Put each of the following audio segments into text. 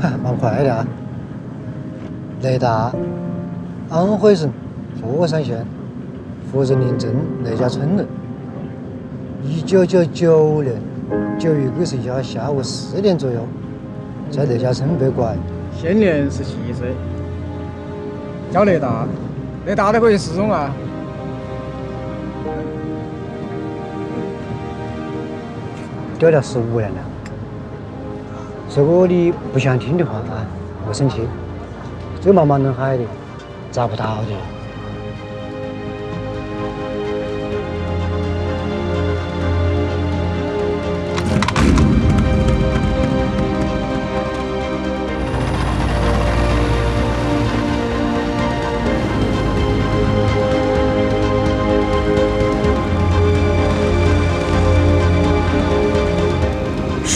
哈，蛮快点啊。雷达安徽省霍山县福仁林镇雷家村人，一九九九年九月二十一号下午四点左右，在雷家村被拐，现年十七岁。叫雷达，雷达都可以失踪啊！丢了十五年了。如果你不想听的话啊，不生气，这茫茫人海的，找不到的。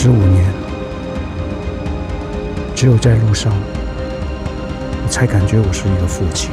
十五年，只有在路上，我才感觉我是一个父亲。